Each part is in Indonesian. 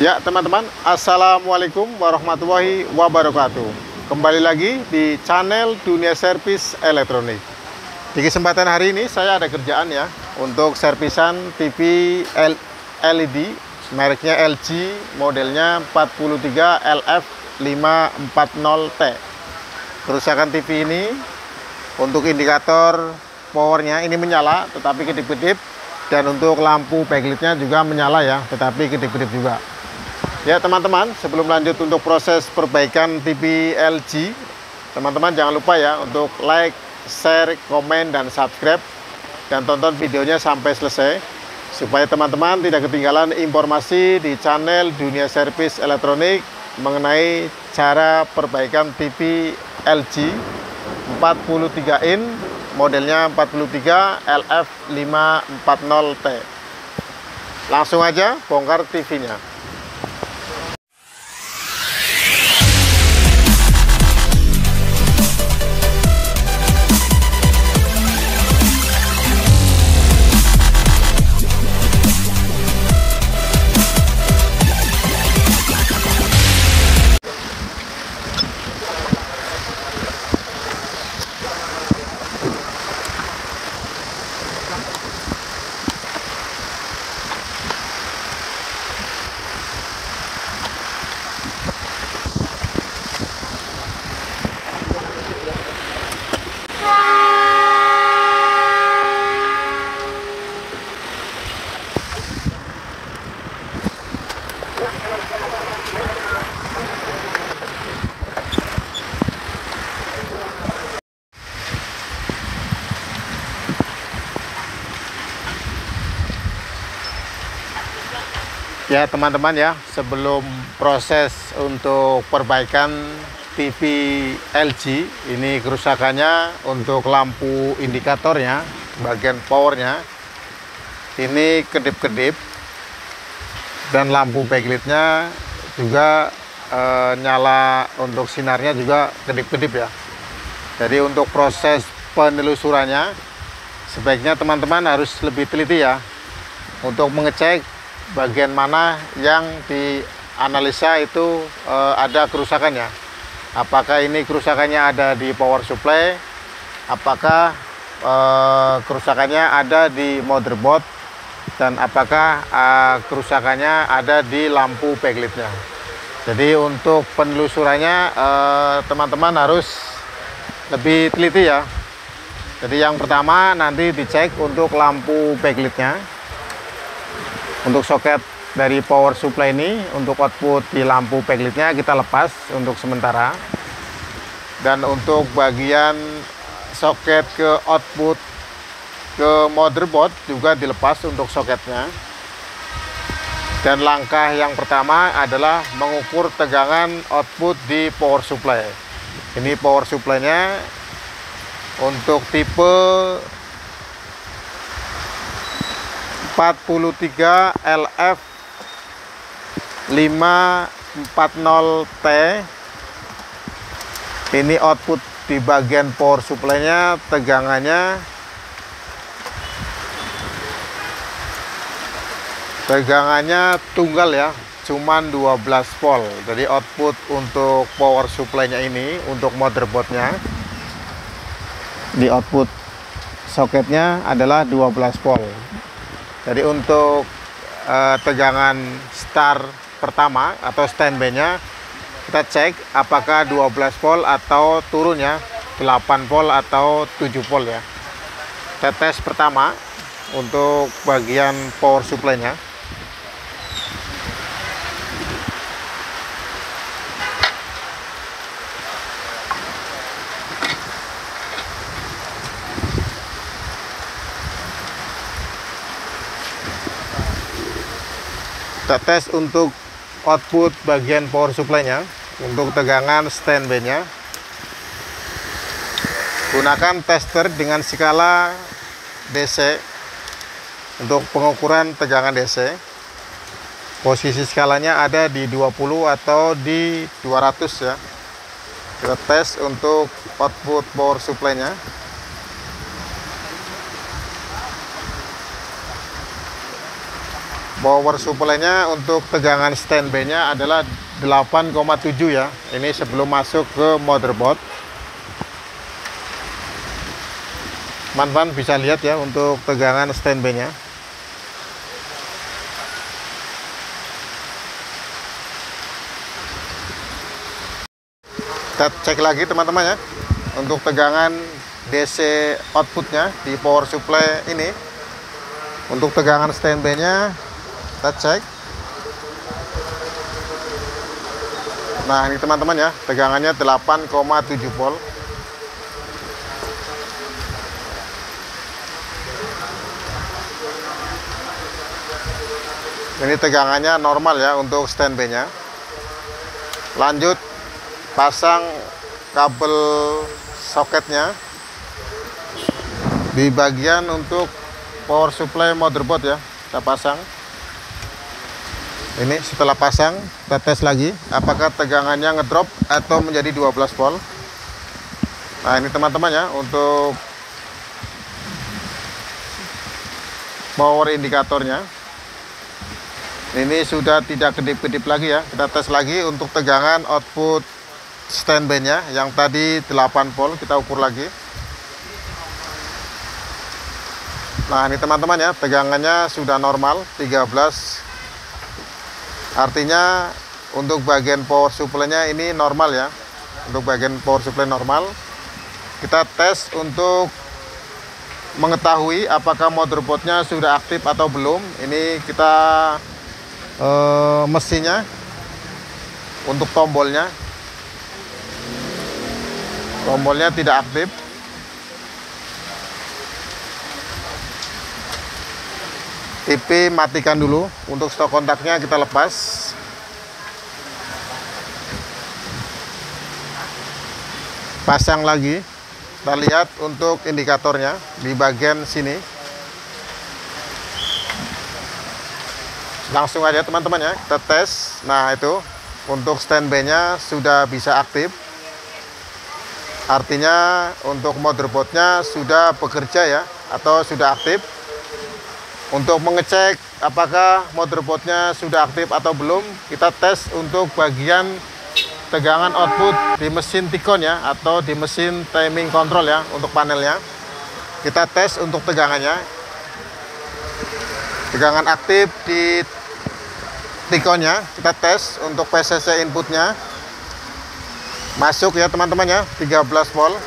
Ya teman-teman, Assalamualaikum warahmatullahi wabarakatuh. Kembali lagi di channel Dunia Servis Elektronik. Di kesempatan hari ini saya ada kerjaan ya Untuk servisan TV LED Mereknya LG, modelnya 43 LF540T Kerusakan TV ini Untuk indikator powernya ini menyala tetapi kedip-kedip. Dan untuk lampu backlightnya juga menyala ya tetapi kedip-kedip juga Ya teman-teman, sebelum lanjut untuk proses perbaikan TV LG, teman-teman jangan lupa ya untuk like, share, komen, dan subscribe, dan tonton videonya sampai selesai, supaya teman-teman tidak ketinggalan informasi di channel Dunia Servis Elektronik mengenai cara perbaikan TV LG 43 in, modelnya 43 LF540T. Langsung aja bongkar TV-nya. Ya teman-teman ya, sebelum proses untuk perbaikan TV LG, ini kerusakannya untuk lampu indikatornya, bagian powernya, ini kedip-kedip, dan lampu backlightnya juga e, nyala untuk sinarnya juga kedip-kedip ya. Jadi untuk proses penelusurannya, sebaiknya teman-teman harus lebih teliti ya, untuk mengecek bagian mana yang dianalisa itu e, ada kerusakannya apakah ini kerusakannya ada di power supply? Apakah e, kerusakannya ada di motherboard? Dan apakah e, kerusakannya ada di lampu backlightnya jadi untuk penelusurannya teman-teman harus lebih teliti ya. Jadi yang pertama nanti dicek untuk lampu backlightnya untuk soket dari power supply ini untuk output di lampu backlightnya kita lepas untuk sementara. Dan untuk bagian soket ke output ke motherboard juga dilepas untuk soketnya. Dan langkah yang pertama adalah mengukur tegangan output di power supply. Ini power supply nya untuk tipe 43 LF 540T ini output di bagian power supply nya tegangannya. Tegangannya tunggal ya cuman 12 volt. Jadi output untuk power supply nya ini untuk motherboardnya di output soketnya adalah 12 volt jadi untuk uh, tegangan start pertama atau standby nya kita cek apakah 12 volt atau turunnya 8 volt atau 7 volt ya. Kita tes pertama untuk bagian power supply kita tes untuk output bagian power supply nya untuk tegangan standby nya gunakan tester dengan skala DC untuk pengukuran tegangan DC posisi skalanya ada di 20 atau di 200 ya. Kita tes untuk output power supply nya power supply-nya untuk tegangan standby-nya adalah 8,7 ya. Ini sebelum masuk ke motherboard. Teman-teman bisa lihat ya untuk tegangan standby-nya. Kita cek lagi teman-teman ya untuk tegangan DC outputnya di power supply ini. Untuk tegangan standby nya kita cek. Nah ini teman-teman ya tegangannya 8,7 volt. Ini tegangannya normal ya untuk standby nya lanjut pasang kabel soketnya di bagian untuk power supply motherboard ya kita pasang ini setelah pasang kita tes lagi apakah tegangannya ngedrop atau menjadi 12 volt. Nah ini teman-teman ya untuk power indikatornya. Ini sudah tidak kedip-kedip lagi ya kita tes lagi untuk tegangan output standby nya yang tadi 8 volt kita ukur lagi. Nah ini teman-teman ya tegangannya sudah normal 13 artinya untuk bagian power supply nya ini normal ya. Untuk bagian power supply normal. Kita tes untuk mengetahui apakah motherboardnya sudah aktif atau belum. Ini kita eh, mesinnya untuk tombolnya. Tombolnya tidak aktif TV matikan dulu. Untuk stok kontaknya kita lepas. Pasang lagi. Kita lihat untuk indikatornya di bagian sini. Langsung aja teman-teman ya. Kita tes. Nah itu. Untuk standby nya sudah bisa aktif. Artinya untuk motherboardnya sudah bekerja ya. Atau sudah aktif untuk mengecek apakah motherboardnya sudah aktif atau belum kita tes untuk bagian tegangan output di mesin Ticon ya atau di mesin timing control ya untuk panelnya. Kita tes untuk tegangannya. Tegangan aktif di Ticonnya kita tes untuk PCC inputnya. Masuk ya teman-teman ya 13 volt.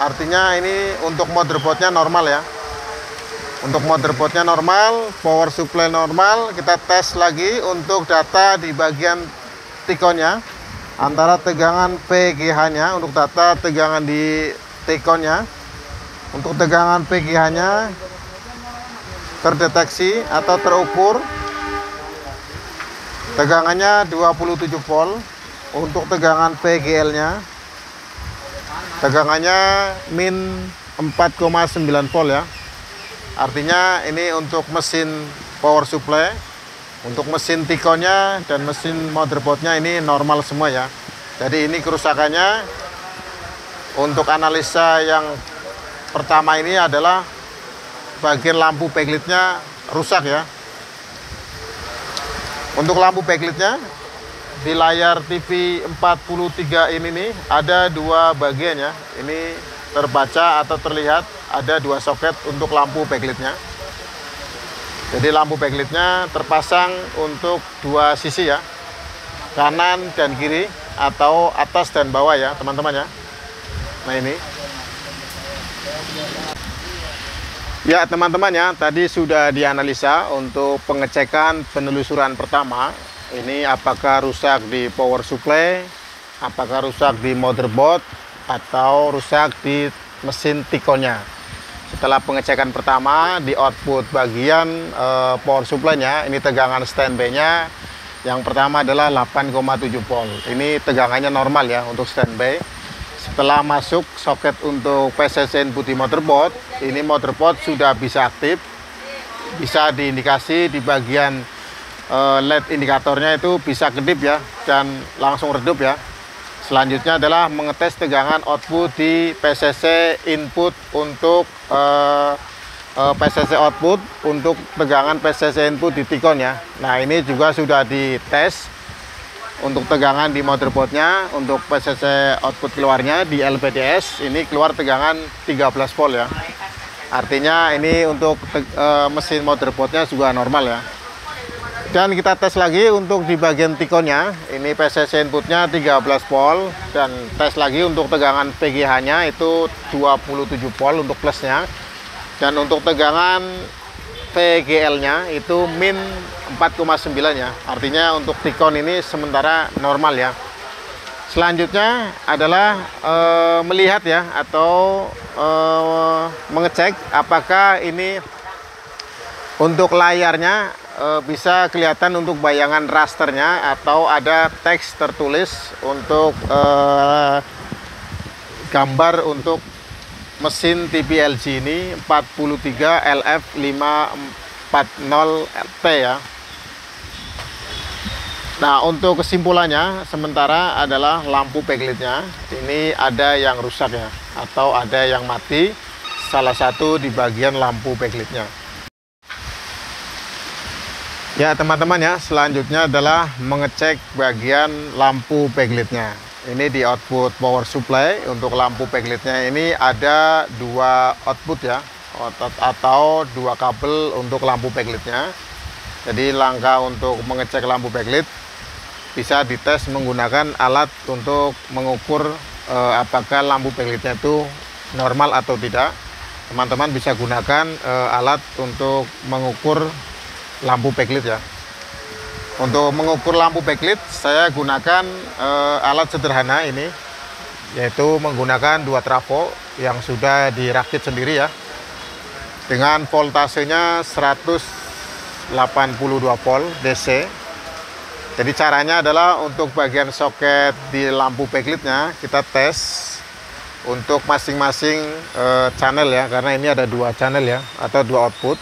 Artinya ini untuk motherboardnya normal ya untuk motherboardnya normal power supply normal kita tes lagi untuk data di bagian tikonnya. Antara tegangan PGH nya untuk data tegangan di tikonnya. Untuk tegangan PGH nya terdeteksi atau terukur. Tegangannya 27 volt untuk tegangan PGL nya tegangannya min 4,9 volt ya artinya ini untuk mesin power supply untuk mesin tikonnya dan mesin motherboardnya ini normal semua ya. Jadi ini kerusakannya. Untuk analisa yang pertama ini adalah bagian lampu backlightnya rusak ya. Untuk lampu backlightnya di layar TV 43 ini nih ada dua bagian ya. Ini terbaca atau terlihat ada dua soket untuk lampu backlightnya jadi lampu backlightnya terpasang untuk dua sisi ya kanan dan kiri atau atas dan bawah ya teman-teman ya. Nah ini. Ya teman-teman ya tadi sudah dianalisa untuk pengecekan penelusuran pertama. Ini apakah rusak di power supply apakah rusak di motherboard atau rusak di mesin tikonnya. Setelah pengecekan pertama di output bagian e, power supply nya ini tegangan standby nya yang pertama adalah 8,7 volt. Ini tegangannya normal ya untuk standby. Setelah masuk soket untuk PCC input di motherboard ini motherboard sudah bisa aktif. Bisa diindikasi di bagian uh, LED indikatornya itu bisa kedip ya dan langsung redup ya selanjutnya adalah mengetes tegangan output di PCC input untuk uh, uh, PCC output untuk tegangan PCC input di Tikon ya. Nah ini juga sudah dites untuk tegangan di motherboardnya, untuk PCC output keluarnya di LPDS ini keluar tegangan 13 volt ya. Artinya ini untuk uh, mesin motherboardnya juga normal ya. Dan kita tes lagi untuk di bagian tikonnya. Ini PCC inputnya 13 volt dan tes lagi untuk tegangan PGH-nya itu 27 volt untuk plusnya. Dan untuk tegangan PGL-nya itu min 4,9 ya. Artinya untuk tikon ini sementara normal ya. Selanjutnya adalah e, melihat ya atau e, mengecek apakah ini untuk layarnya e, bisa kelihatan untuk bayangan rasternya atau ada teks tertulis untuk e, gambar untuk mesin TV LG ini 43 LF540T ya. Nah untuk kesimpulannya sementara adalah lampu backlightnya ini ada yang rusak ya atau ada yang mati. Salah satu di bagian lampu backlightnya ya teman-teman ya selanjutnya adalah mengecek bagian lampu backlightnya ini di output power supply. Untuk lampu backlightnya ini ada dua output ya atau dua kabel untuk lampu backlightnya jadi langkah untuk mengecek lampu backlight bisa dites menggunakan alat untuk mengukur eh, apakah lampu backlightnya itu normal atau tidak. Teman-teman bisa gunakan eh, alat untuk mengukur lampu backlight ya. Untuk mengukur lampu backlight saya gunakan eh, alat sederhana ini yaitu menggunakan dua trafo yang sudah dirakit sendiri ya. Dengan voltasenya 182 volt DC jadi caranya adalah untuk bagian soket di lampu backlightnya kita tes untuk masing-masing e, channel ya karena ini ada dua channel ya atau dua output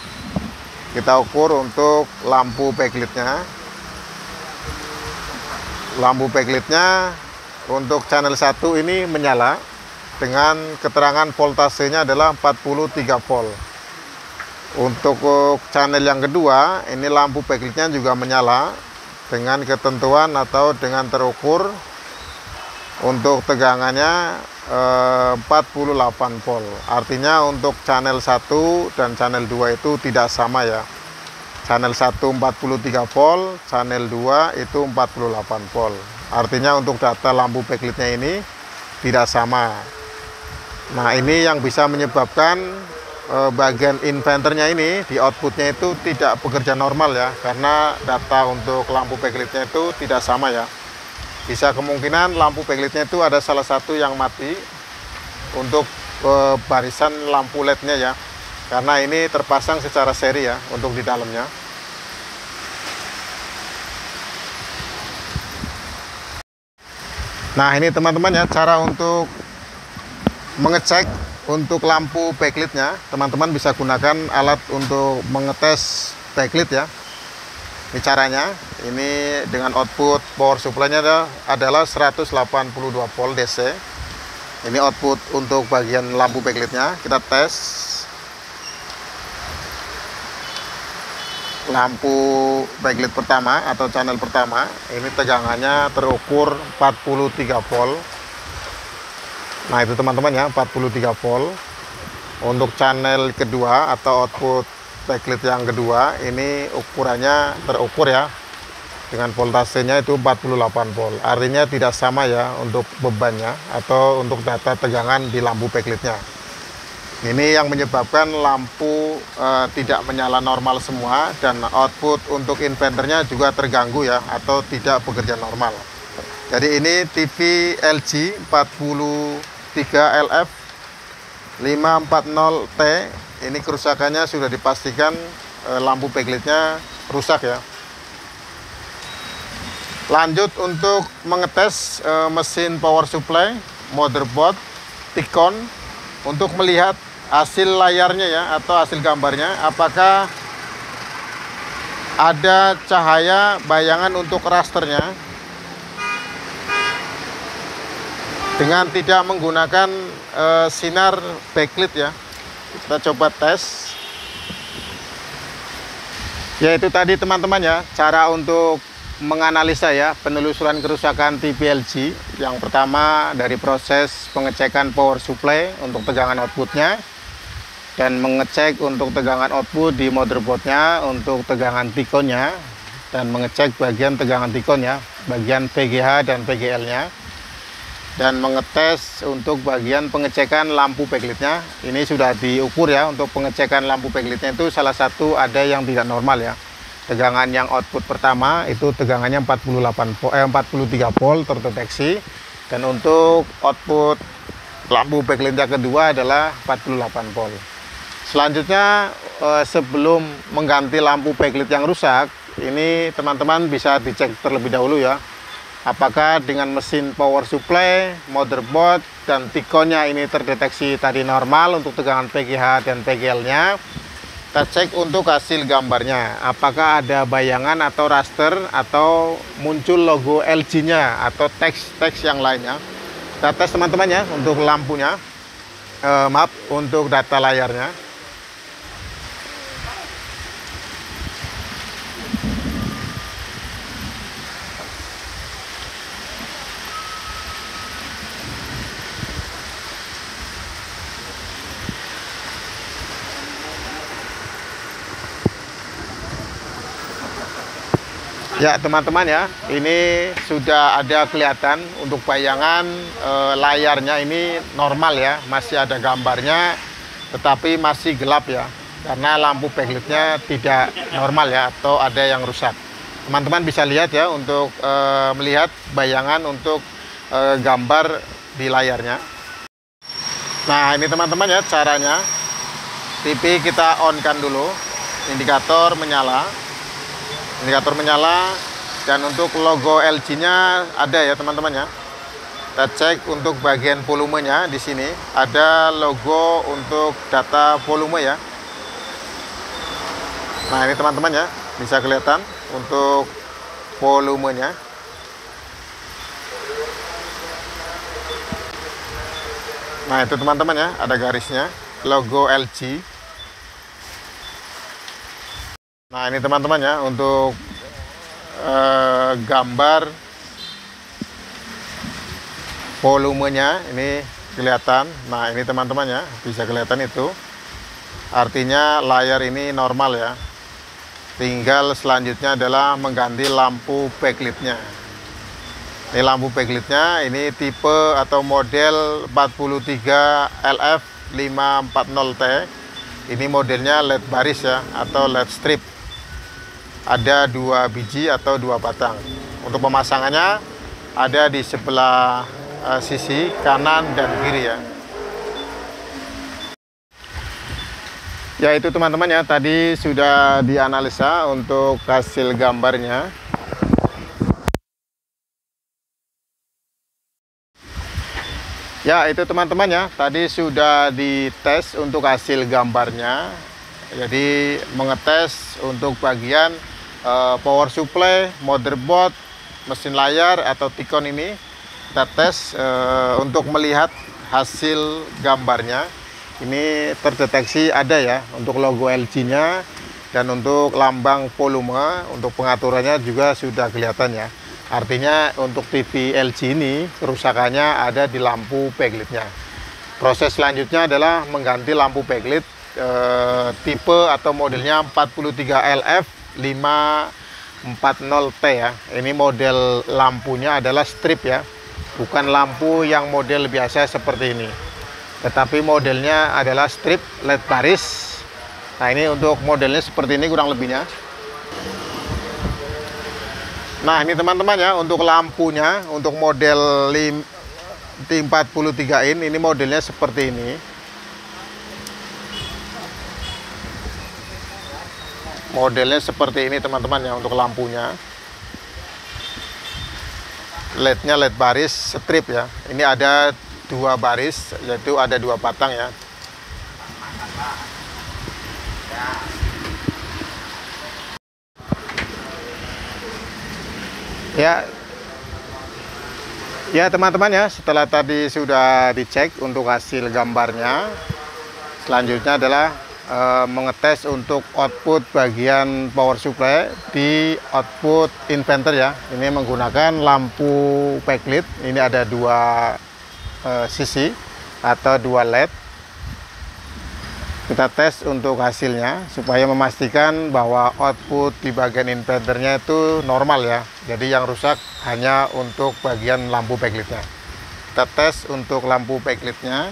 kita ukur untuk lampu backlightnya lampu backlightnya untuk channel satu ini menyala dengan keterangan voltasenya adalah 43 volt. Untuk channel yang kedua ini lampu backlightnya juga menyala dengan ketentuan atau dengan terukur untuk tegangannya 48 volt. Artinya untuk channel 1 dan channel 2 itu tidak sama ya. Channel 1 43 volt channel 2 itu 48 volt. Artinya untuk data lampu backlightnya ini tidak sama. Nah ini yang bisa menyebabkan Eh, bagian inverternya ini di outputnya itu tidak bekerja normal ya karena data untuk lampu backlightnya itu tidak sama ya bisa kemungkinan lampu backlightnya itu ada salah satu yang mati untuk e, barisan lampu lednya ya. Karena ini terpasang secara seri ya untuk di dalamnya. Nah ini teman-teman ya cara untuk mengecek untuk lampu backlightnya teman-teman bisa gunakan alat untuk mengetes backlight ya ini caranya ini dengan output power supply nya adalah 182 volt DC ini output untuk bagian lampu backlightnya kita tes. Lampu backlight pertama atau channel pertama ini tegangannya terukur 43 volt. Nah itu teman-teman ya 43 volt. Untuk channel kedua atau output backlight yang kedua ini ukurannya terukur ya. Dengan voltasenya itu 48 volt. Artinya tidak sama ya untuk bebannya atau untuk data tegangan di lampu backlightnya ini yang menyebabkan lampu e, tidak menyala normal semua dan output untuk inverternya juga terganggu ya atau tidak bekerja normal. Jadi ini TV LG 40 3LF 540T ini kerusakannya sudah dipastikan e, lampu backlightnya rusak ya. Lanjut untuk mengetes e, mesin power supply motherboard Tikon untuk melihat hasil layarnya ya atau hasil gambarnya apakah ada cahaya bayangan untuk rasternya dengan tidak menggunakan uh, sinar backlit ya kita coba tes Ya itu tadi teman-teman ya cara untuk menganalisa ya penelusuran kerusakan TV LG. Yang pertama dari proses pengecekan power supply untuk tegangan outputnya dan mengecek untuk tegangan output di motherboardnya untuk tegangan tikonnya dan mengecek bagian tegangan tikon ya bagian PGH dan PGL-nya dan mengetes untuk bagian pengecekan lampu backlightnya ini sudah diukur ya untuk pengecekan lampu backlightnya itu salah satu ada yang tidak normal ya. Tegangan yang output pertama itu tegangannya 48 eh, 43 volt terdeteksi. Dan untuk output lampu backlightnya kedua adalah 48 volt. Selanjutnya eh, sebelum mengganti lampu backlight yang rusak ini teman-teman bisa dicek terlebih dahulu ya apakah dengan mesin power supply, motherboard, dan tikonnya ini terdeteksi tadi normal untuk tegangan PGH dan PGL-nya. Kita cek untuk hasil gambarnya, apakah ada bayangan atau raster atau muncul logo LG-nya atau teks-teks yang lainnya. Kita tes teman-teman ya untuk lampunya, e, maaf untuk data layarnya. Ya teman-teman ya, ini sudah ada kelihatan untuk bayangan e, layarnya ini normal ya, masih ada gambarnya, tetapi masih gelap ya, karena lampu backlightnya tidak normal ya, atau ada yang rusak. Teman-teman bisa lihat ya untuk e, melihat bayangan untuk e, gambar di layarnya. Nah ini teman-teman ya caranya, TV kita on kan dulu, indikator menyala, indikator menyala dan untuk logo LG nya ada ya teman-teman ya. Kita cek untuk bagian volumenya di sini. Ada logo untuk data volume ya. Nah ini teman-teman ya bisa kelihatan untuk volumenya. Nah itu teman-teman ya ada garisnya logo LG Nah ini teman-teman ya untuk eh, gambar volumenya ini kelihatan. Nah ini teman-teman ya bisa kelihatan itu. Artinya layar ini normal ya. Tinggal selanjutnya adalah mengganti lampu backlightnya. Ini lampu backlightnya ini tipe atau model 43 LF 540T. Ini modelnya LED baris ya atau LED strip ada dua biji atau dua batang. Untuk pemasangannya ada di sebelah uh, sisi kanan dan kiri ya. Ya itu teman-teman ya tadi sudah dianalisa untuk hasil gambarnya. Ya itu teman-teman ya tadi sudah dites untuk hasil gambarnya. Jadi mengetes untuk bagian Eh, power supply, motherboard, mesin layar atau tikon ini kita tes uh, untuk melihat hasil gambarnya. Ini terdeteksi ada ya untuk logo LG-nya dan untuk lambang volume untuk pengaturannya juga sudah kelihatan ya. Artinya untuk TV LG ini kerusakannya ada di lampu backlit-nya. Proses selanjutnya adalah mengganti lampu backlit e, tipe atau modelnya 43LF 540T ya. Ini model lampunya adalah strip ya. Bukan lampu yang model biasa seperti ini. Tetapi modelnya adalah strip LED baris. Nah ini untuk modelnya seperti ini kurang lebihnya. Nah ini teman-teman ya untuk lampunya untuk model T43 in ini modelnya seperti ini. Modelnya seperti ini teman-teman ya untuk lampunya. Lednya led baris strip ya. Ini ada dua baris yaitu ada dua batang ya. Ya. Ya teman-teman ya setelah tadi sudah dicek untuk hasil gambarnya selanjutnya adalah uh, mengetes untuk output bagian power supply di output inverter ya. Ini menggunakan lampu backlit. Ini ada dua uh, sisi atau dua LED. Kita tes untuk hasilnya supaya memastikan bahwa output di bagian inverternya itu normal ya. Jadi yang rusak hanya untuk bagian lampu backlitnya. Kita tes untuk lampu backlitnya.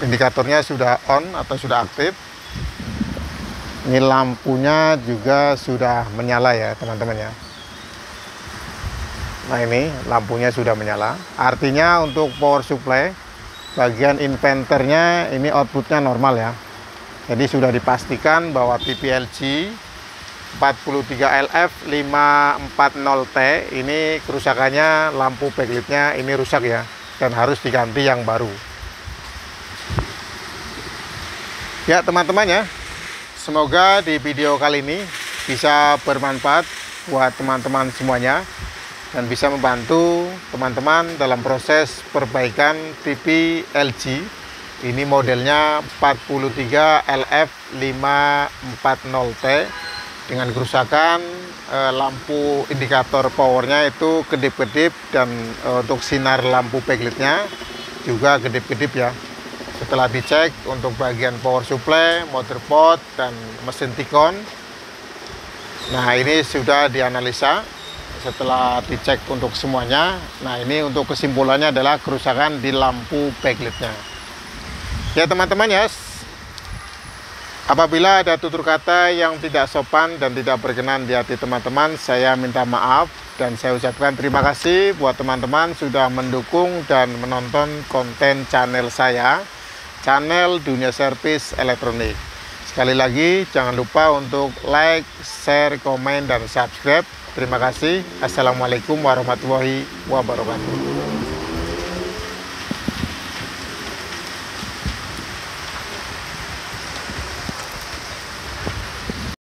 Indikatornya sudah on atau sudah aktif. Ini lampunya juga sudah menyala ya teman-teman ya. Nah ini lampunya sudah menyala. Artinya untuk power supply bagian inverternya ini outputnya normal ya. Jadi sudah dipastikan bahwa TV LG 43LF 540T ini kerusakannya lampu backlitnya ini rusak ya dan harus diganti yang baru Ya teman-teman ya, semoga di video kali ini bisa bermanfaat buat teman-teman semuanya dan bisa membantu teman-teman dalam proses perbaikan TV LG. Ini modelnya 43 LF 540T dengan kerusakan eh, lampu indikator powernya itu kedip-kedip dan eh, untuk sinar lampu backlitnya juga kedip-kedip ya setelah dicek untuk bagian power supply, motherboard, dan mesin tikon. Nah ini sudah dianalisa. Setelah dicek untuk semuanya nah ini untuk kesimpulannya adalah kerusakan di lampu backlitnya. Ya teman-teman ya apabila ada tutur kata yang tidak sopan dan tidak berkenan di hati teman-teman saya minta maaf dan saya ucapkan terima kasih buat teman-teman sudah mendukung dan menonton konten channel saya channel Dunia Servis Elektronik. Sekali lagi, jangan lupa untuk like, share, komen, dan subscribe. Terima kasih. Assalamualaikum warahmatullahi wabarakatuh.